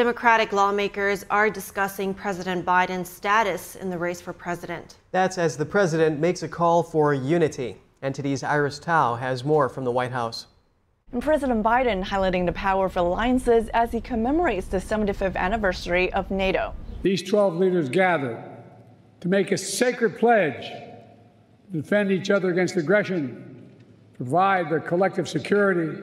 Democratic lawmakers are discussing President Biden's status in the race for president. That's as the president makes a call for unity. NTD's Iris Tao has more from the White House. And President Biden highlighting the power of alliances as he commemorates the 75th anniversary of NATO. These 12 leaders gathered to make a sacred pledge to defend each other against aggression, provide their collective security,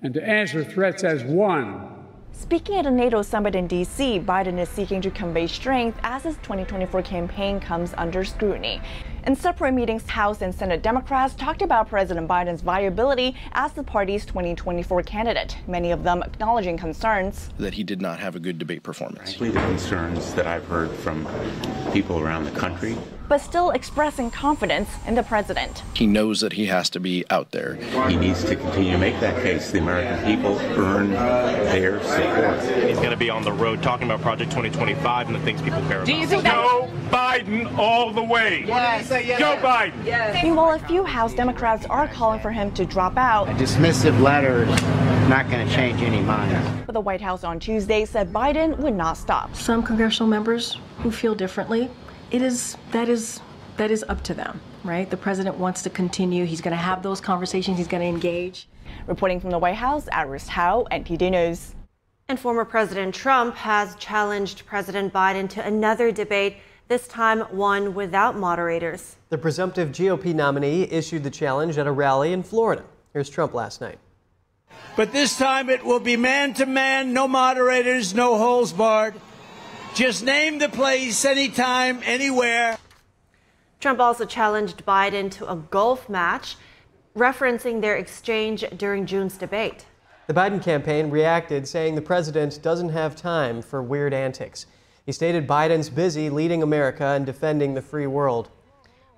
and to answer threats as one. Speaking at a NATO summit in D.C., Biden is seeking to convey strength as his 2024 campaign comes under scrutiny. In separate meetings, House and Senate Democrats talked about President Biden's viability as the party's 2024 candidate, many of them acknowledging concerns that he did not have a good debate performance. Frankly, the concerns that I've heard from people around the country. But still expressing confidence in the president. He knows that he has to be out there. He needs to continue to make that case. The American people earn their support. He's going to be on the road talking about Project 2025 and the things people care about. Do you think Joe Biden all the way? Yes. Yes. Joe Biden. Yes. Meanwhile, a few House Democrats are calling for him to drop out. A dismissive letter is not going to change any minds. But the White House on Tuesday said Biden would not stop. Some congressional members who feel differently, it is that is that is up to them, right? The president wants to continue. He's going to have those conversations. He's going to engage. Reporting from the White House, Iris Tao, NTD News. And former President Trump has challenged President Biden to another debate this time one without moderators. The presumptive GOP nominee issued the challenge at a rally in Florida. Here's Trump last night. But this time it will be man to man, no moderators, no holes barred. Just name the place, anytime, anywhere. Trump also challenged Biden to a golf match, referencing their exchange during June's debate. The Biden campaign reacted, saying the president doesn't have time for weird antics. He stated Biden's busy leading America and defending the free world.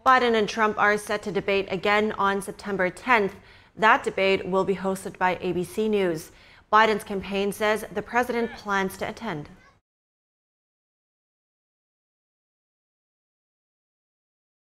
Biden and Trump are set to debate again on September 10th. That debate will be hosted by ABC News. Biden's campaign says the president plans to attend.